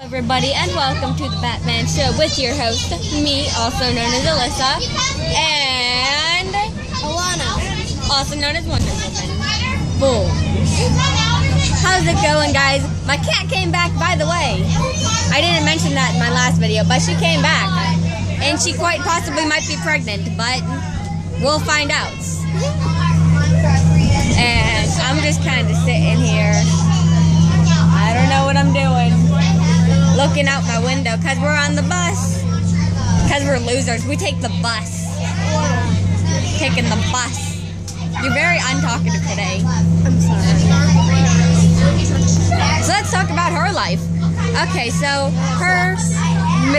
everybody, and welcome to the Batman Show with your host, me, also known as Alyssa, and Alana. also known as Wonder Woman. Boom. How's it going, guys? My cat came back, by the way. I didn't mention that in my last video, but she came back. And she quite possibly might be pregnant, but we'll find out. And I'm just kind of sitting Looking out my window because we're on the bus. Because we're losers. We take the bus. Taking the bus. You're very untalkative today. I'm sorry. So let's talk about her life. Okay, so her,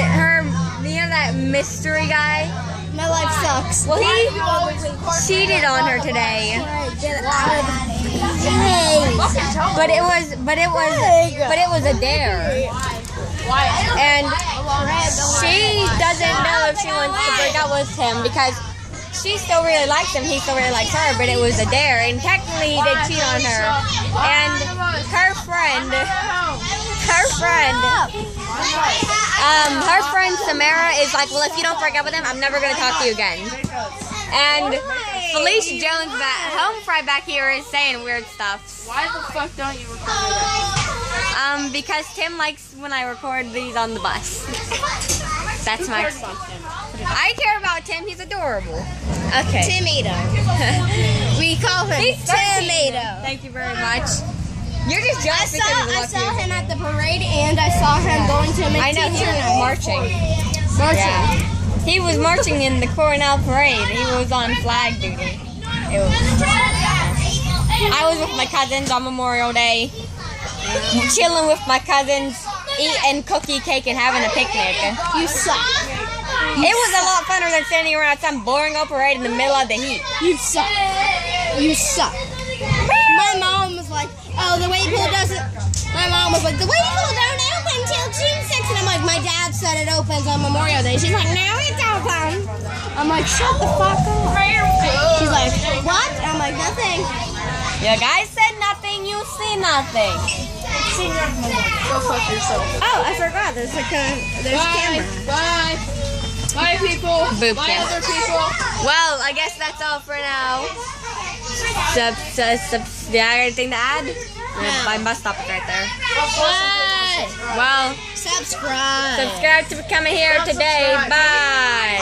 her, you know that mystery guy? My life sucks. Well, he cheated on her today. Get out of Hey. But it was, but it was, but it was a dare. And she doesn't know if she wants to break up with him because she still really likes him. He still really likes her, but it was a dare. And technically, he did cheat on her. And her friend, her friend, um, her friend Samara is like, well, if you don't break up with him, I'm never gonna talk to you again. And Felicia Jones, home fry back here, is saying weird stuff. Why the fuck don't you record Um, because Tim likes when I record these on the bus. That's my. I care about Tim. He's adorable. Okay. Tomato. We call him He's Tomato. Thank you very much. You're just I jealous saw, because I saw him at the parade and I saw him going to I know he was marching. Marching. Yeah. He was marching in the Cornell parade. He was on flag duty. It was. I was with my cousins on Memorial Day, chilling with my cousins, eating cookie cake and having a picnic. You suck. It was a lot funner than standing around some boring old parade in the middle of the heat. You suck. You suck. My mom was like, oh, the wave pool doesn't. My mom was like, the wave pool don't open till June 6th. And I'm like, my dad said it opens on Memorial Day. She's like, no, it open. I'm like, shut the fuck up. She's like, what? I'm like, nothing. Yeah, guys you see nothing. Go fuck yourself. Oh, I forgot. There's a, ca- there's a Bye. camera. Bye. Bye, people. Boop Bye, cam. other people. Well, I guess that's all for now. Sub, sub, sub, yeah, I got anything to add? Yeah. My bus stop is right there. What? Well, Subscribe. subscribe to become a hero today. Bye.